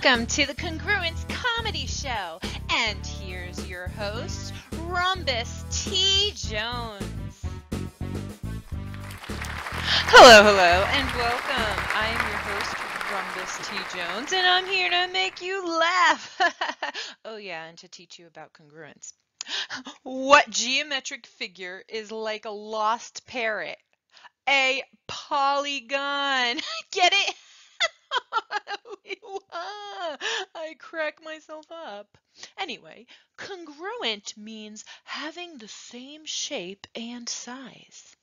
Welcome to the Congruence Comedy Show. And here's your host, Rhombus T. Jones. Hello, hello, and welcome. I am your host, Rhombus T. Jones, and I'm here to make you laugh. oh, yeah, and to teach you about congruence. What geometric figure is like a lost parrot? A polygon. Get it? Ah, I crack myself up. Anyway, congruent means having the same shape and size.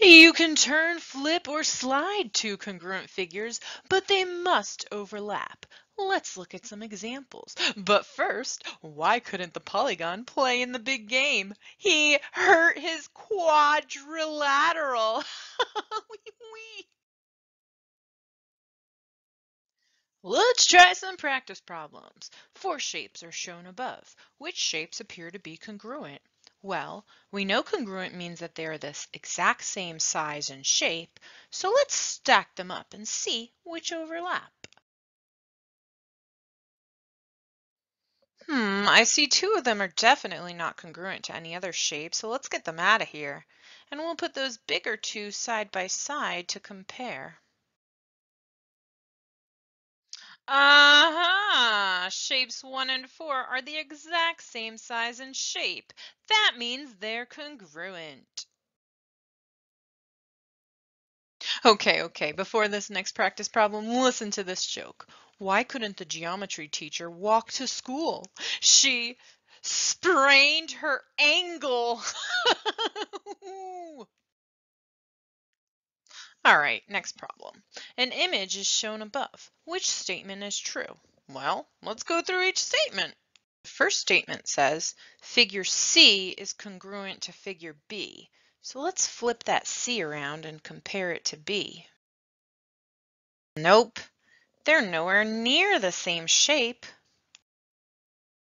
You can turn, flip, or slide two congruent figures, but they must overlap. Let's look at some examples. But first, why couldn't the polygon play in the big game? He hurt his quadrilateral. Let's try some practice problems. Four shapes are shown above. Which shapes appear to be congruent? Well, we know congruent means that they are this exact same size and shape, so let's stack them up and see which overlap. Hmm, I see two of them are definitely not congruent to any other shape, so let's get them out of here. And we'll put those bigger two side by side to compare. Uh-huh. Shapes 1 and 4 are the exact same size and shape. That means they're congruent. Okay, okay, before this next practice problem, listen to this joke. Why couldn't the geometry teacher walk to school? She sprained her angle. All right, next problem. An image is shown above. Which statement is true? Well, let's go through each statement. The first statement says figure C is congruent to figure B. So let's flip that C around and compare it to B. Nope, they're nowhere near the same shape.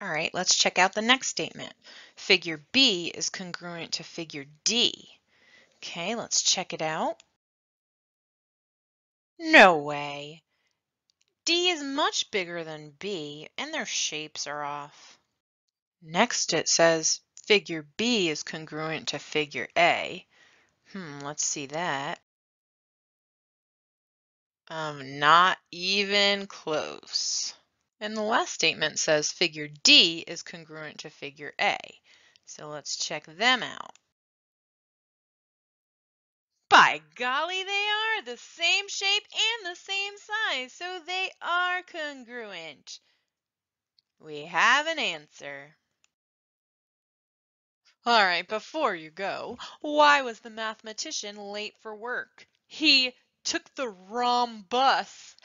All right, let's check out the next statement. Figure B is congruent to figure D. Okay, let's check it out. No way. D is much bigger than B, and their shapes are off. Next it says figure B is congruent to figure A. Hmm, let's see that. Um, not even close. And the last statement says figure D is congruent to figure A. So let's check them out. By golly, they are the same shape and the same size, so they are congruent. We have an answer. All right, before you go, why was the mathematician late for work? He took the wrong bus.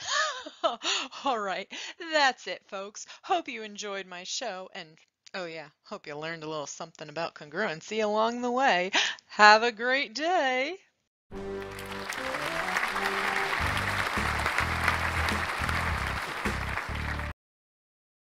All right, that's it, folks. Hope you enjoyed my show and Oh yeah, hope you learned a little something about congruency along the way. Have a great day you